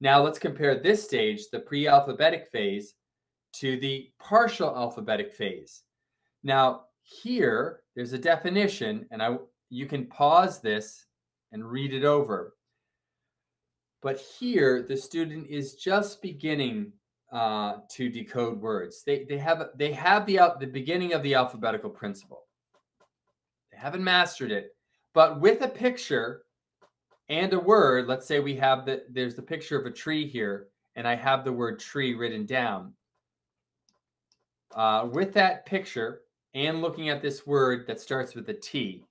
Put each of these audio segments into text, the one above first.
Now let's compare this stage, the pre-alphabetic phase, to the partial alphabetic phase. Now here, there's a definition, and I you can pause this and read it over. But here, the student is just beginning uh, to decode words. They, they have they have the the beginning of the alphabetical principle. They haven't mastered it, but with a picture and a word, let's say we have the there's the picture of a tree here, and I have the word tree written down. Uh, with that picture and looking at this word that starts with a T,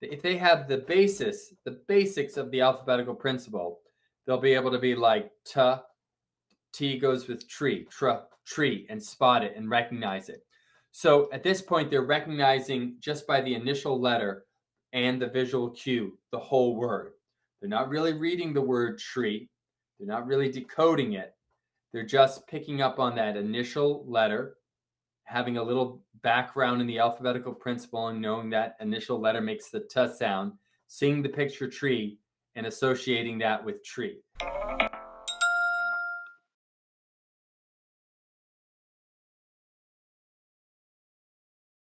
if they have the basis, the basics of the alphabetical principle, they'll be able to be like t, T goes with tree, tr, tree, and spot it and recognize it. So at this point, they're recognizing just by the initial letter and the visual cue the whole word. They're not really reading the word tree. They're not really decoding it. They're just picking up on that initial letter, having a little background in the alphabetical principle and knowing that initial letter makes the t sound, seeing the picture tree and associating that with tree.